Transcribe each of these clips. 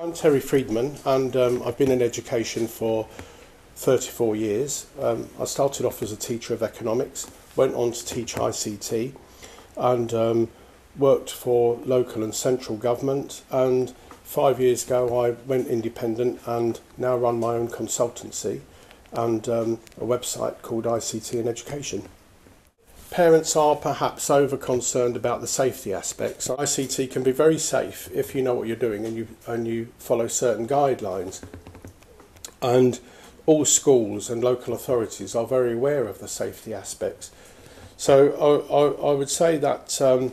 I'm Terry Friedman and um, I've been in education for 34 years. Um, I started off as a teacher of economics, went on to teach ICT and um, worked for local and central government and five years ago I went independent and now run my own consultancy and um, a website called ICT in Education. Parents are perhaps over concerned about the safety aspects. ICT can be very safe if you know what you're doing and you and you follow certain guidelines. And all schools and local authorities are very aware of the safety aspects. So I, I, I would say that, um,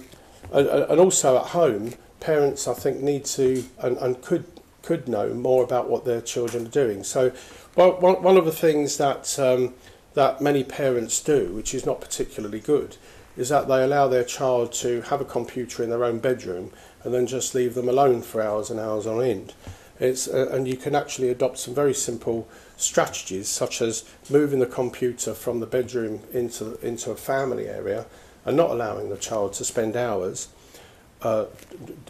and also at home, parents I think need to and, and could could know more about what their children are doing. So well, one, one of the things that um, that many parents do, which is not particularly good, is that they allow their child to have a computer in their own bedroom and then just leave them alone for hours and hours on end. It's, uh, and you can actually adopt some very simple strategies, such as moving the computer from the bedroom into, into a family area and not allowing the child to spend hours uh,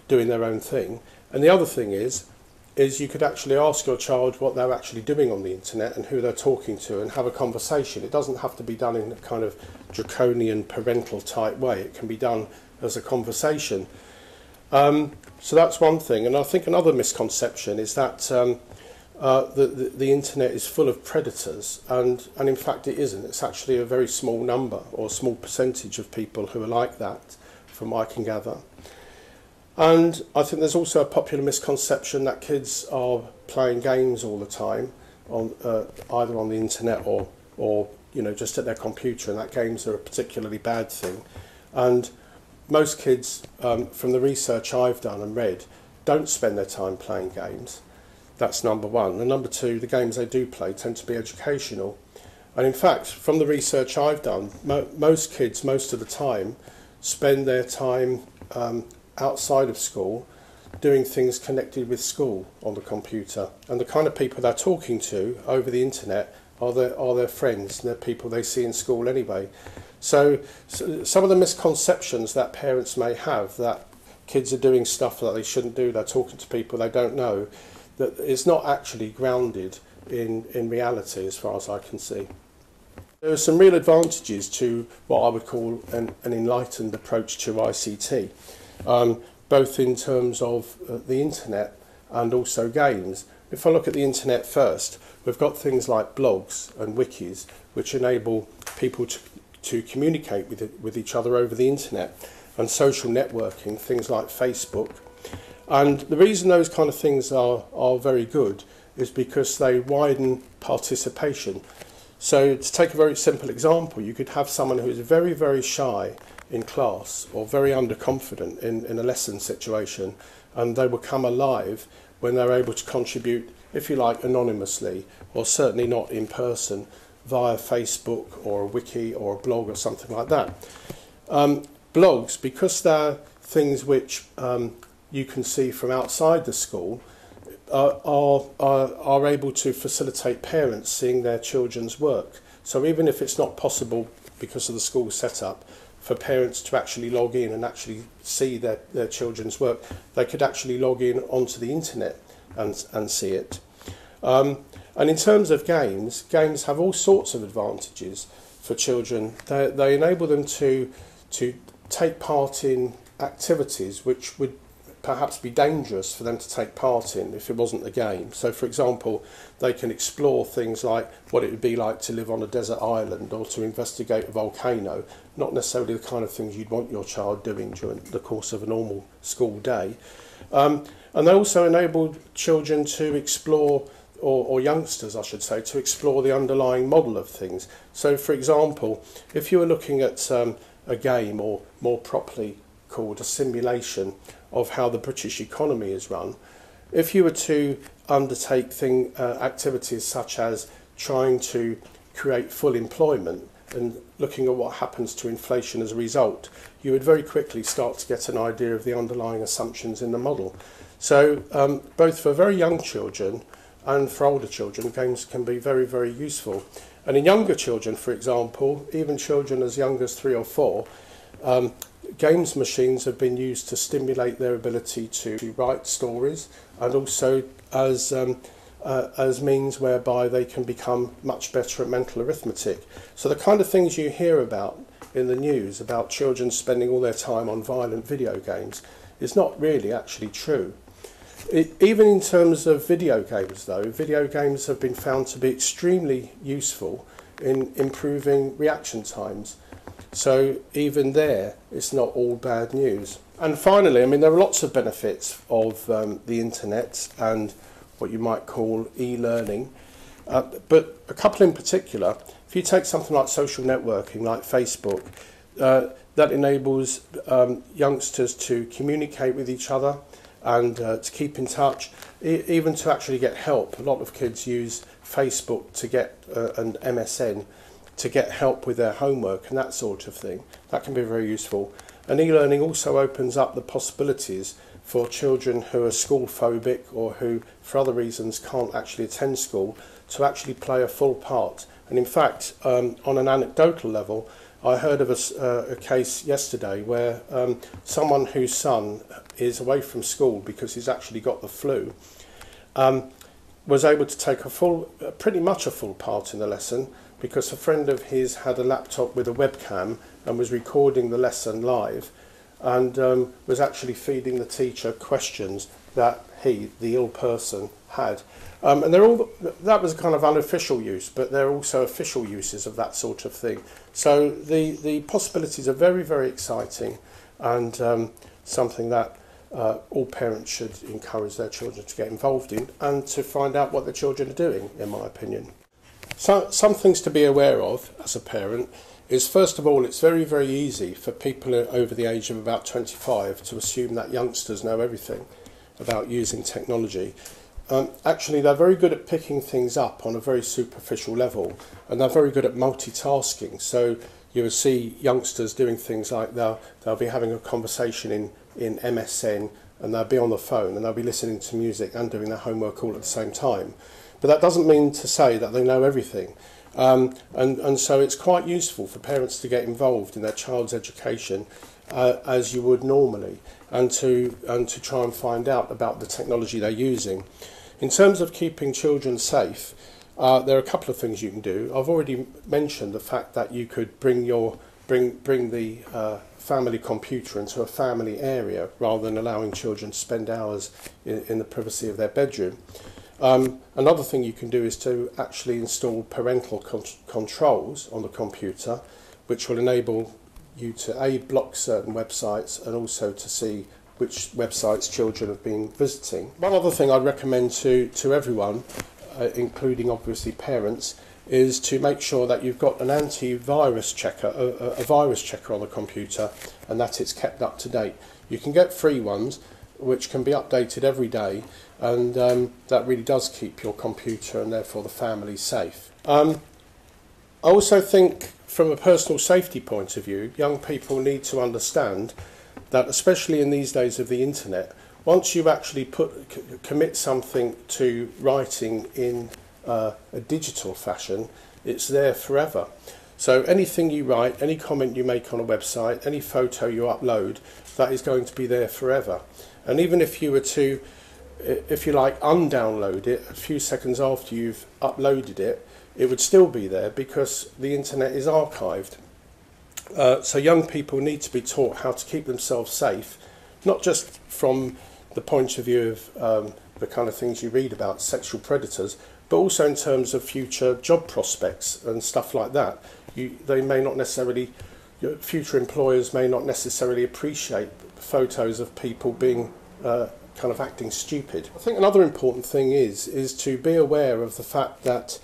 doing their own thing. And the other thing is is you could actually ask your child what they're actually doing on the internet and who they're talking to and have a conversation. It doesn't have to be done in a kind of draconian parental type way. It can be done as a conversation. Um, so that's one thing. And I think another misconception is that um, uh, the, the, the internet is full of predators. And, and in fact, it isn't. It's actually a very small number or small percentage of people who are like that, from what I can gather. And I think there's also a popular misconception that kids are playing games all the time, on uh, either on the internet or or you know just at their computer, and that games are a particularly bad thing. And most kids, um, from the research I've done and read, don't spend their time playing games. That's number one. And number two, the games they do play tend to be educational. And in fact, from the research I've done, mo most kids, most of the time, spend their time um, outside of school doing things connected with school on the computer. And the kind of people they're talking to over the internet are their, are their friends and they're people they see in school anyway. So, so some of the misconceptions that parents may have that kids are doing stuff that they shouldn't do, they're talking to people they don't know, that is not actually grounded in, in reality as far as I can see. There are some real advantages to what I would call an, an enlightened approach to ICT um, both in terms of uh, the internet and also games. If I look at the internet first, we've got things like blogs and wikis, which enable people to, to communicate with, with each other over the internet, and social networking, things like Facebook. And the reason those kind of things are, are very good is because they widen participation. So to take a very simple example, you could have someone who is very, very shy in class or very underconfident in, in a lesson situation and they will come alive when they're able to contribute, if you like, anonymously or certainly not in person via Facebook or a wiki or a blog or something like that. Um, blogs, because they're things which um, you can see from outside the school, uh, are, are, are able to facilitate parents seeing their children's work. So even if it's not possible because of the school setup, for parents to actually log in and actually see their, their children's work. They could actually log in onto the internet and, and see it. Um, and in terms of games, games have all sorts of advantages for children. They, they enable them to, to take part in activities which would perhaps be dangerous for them to take part in if it wasn't a game. So, for example, they can explore things like what it would be like to live on a desert island or to investigate a volcano, not necessarily the kind of things you'd want your child doing during the course of a normal school day. Um, and they also enable children to explore or, or youngsters, I should say, to explore the underlying model of things. So, for example, if you were looking at um, a game, or more properly called a simulation of how the British economy is run, if you were to undertake thing, uh, activities such as trying to create full employment and looking at what happens to inflation as a result, you would very quickly start to get an idea of the underlying assumptions in the model. So um, both for very young children and for older children, games can be very, very useful. And in younger children, for example, even children as young as three or four, um, games machines have been used to stimulate their ability to write stories and also as um, uh, as means whereby they can become much better at mental arithmetic. So the kind of things you hear about in the news about children spending all their time on violent video games is not really actually true. It, even in terms of video games, though, video games have been found to be extremely useful in improving reaction times. So even there, it's not all bad news. And finally, I mean, there are lots of benefits of um, the internet and what you might call e-learning. Uh, but a couple in particular, if you take something like social networking, like Facebook, uh, that enables um, youngsters to communicate with each other and uh, to keep in touch, e even to actually get help. A lot of kids use Facebook to get uh, and MSN to get help with their homework and that sort of thing. That can be very useful. And e-learning also opens up the possibilities for children who are school phobic or who, for other reasons, can't actually attend school to actually play a full part. And in fact, um, on an anecdotal level, I heard of a, uh, a case yesterday where um, someone whose son is away from school because he's actually got the flu um, was able to take a full, uh, pretty much a full part in the lesson because a friend of his had a laptop with a webcam and was recording the lesson live and um, was actually feeding the teacher questions that he, the ill person, had. Um, and they're all that was kind of unofficial use, but there are also official uses of that sort of thing. So the the possibilities are very very exciting, and um, something that uh, all parents should encourage their children to get involved in and to find out what their children are doing, in my opinion. So, some things to be aware of as a parent is first of all, it's very, very easy for people over the age of about 25 to assume that youngsters know everything about using technology. Um, actually, they're very good at picking things up on a very superficial level, and they're very good at multitasking. So you will see youngsters doing things like they'll, they'll be having a conversation in, in MSN, and they'll be on the phone, and they'll be listening to music and doing their homework all at the same time. But that doesn't mean to say that they know everything. Um, and, and so it's quite useful for parents to get involved in their child's education uh, as you would normally and to, and to try and find out about the technology they're using. In terms of keeping children safe, uh, there are a couple of things you can do. I've already mentioned the fact that you could bring your bring bring the uh, family computer into a family area rather than allowing children to spend hours in, in the privacy of their bedroom. Um, another thing you can do is to actually install parental con controls on the computer, which will enable you to A, block certain websites and also to see which websites children have been visiting. One other thing I'd recommend to, to everyone, uh, including obviously parents, is to make sure that you've got an antivirus checker, a, a virus checker on the computer, and that it's kept up to date. You can get free ones, which can be updated every day and um, that really does keep your computer and therefore the family safe. Um, I also think from a personal safety point of view, young people need to understand that especially in these days of the internet, once you actually put commit something to writing in uh, a digital fashion, it's there forever. So anything you write, any comment you make on a website, any photo you upload, that is going to be there forever. And even if you were to, if you like, undownload it a few seconds after you've uploaded it, it would still be there because the internet is archived. Uh, so young people need to be taught how to keep themselves safe, not just from the point of view of um, the kind of things you read about sexual predators, but also in terms of future job prospects and stuff like that. You, they may not necessarily, future employers may not necessarily appreciate photos of people being uh, kind of acting stupid. I think another important thing is is to be aware of the fact that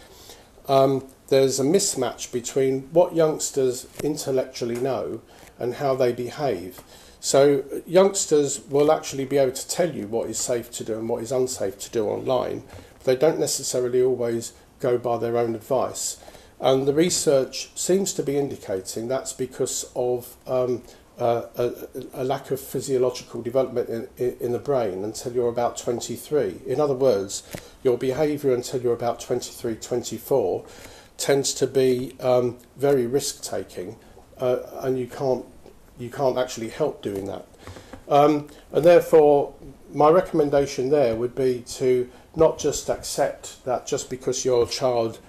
um, there's a mismatch between what youngsters intellectually know and how they behave. So youngsters will actually be able to tell you what is safe to do and what is unsafe to do online. But they don't necessarily always go by their own advice. And the research seems to be indicating that's because of um, uh, a, a lack of physiological development in, in the brain until you're about 23. In other words, your behaviour until you're about 23, 24 tends to be um, very risk taking, uh, and you can't you can't actually help doing that. Um, and therefore, my recommendation there would be to not just accept that just because your child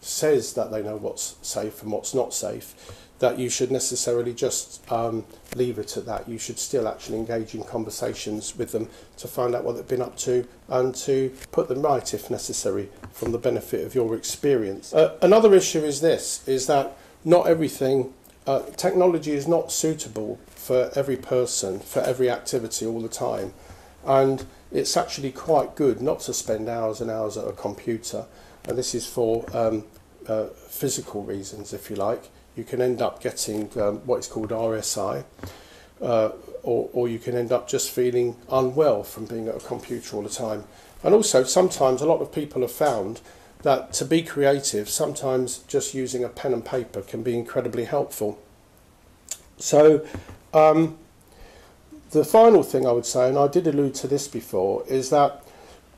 says that they know what's safe and what's not safe, that you should necessarily just um, leave it at that. You should still actually engage in conversations with them to find out what they've been up to and to put them right if necessary from the benefit of your experience. Uh, another issue is this, is that not everything, uh, technology is not suitable for every person, for every activity all the time. And it's actually quite good not to spend hours and hours at a computer. And this is for um, uh, physical reasons, if you like. You can end up getting um, what is called RSI, uh, or, or you can end up just feeling unwell from being at a computer all the time. And also, sometimes a lot of people have found that to be creative, sometimes just using a pen and paper can be incredibly helpful. So, um, the final thing I would say, and I did allude to this before, is that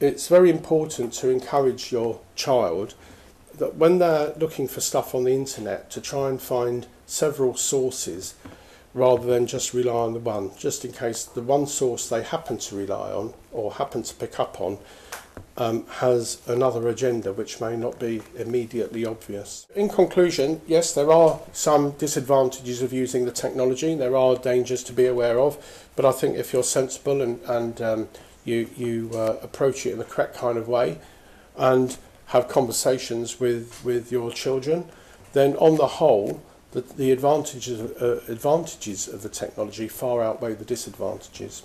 it's very important to encourage your child that when they're looking for stuff on the internet to try and find several sources rather than just rely on the one, just in case the one source they happen to rely on or happen to pick up on um, has another agenda which may not be immediately obvious. In conclusion, yes, there are some disadvantages of using the technology. There are dangers to be aware of, but I think if you're sensible and, and um, you, you uh, approach it in the correct kind of way and have conversations with, with your children, then on the whole, the, the advantages, uh, advantages of the technology far outweigh the disadvantages.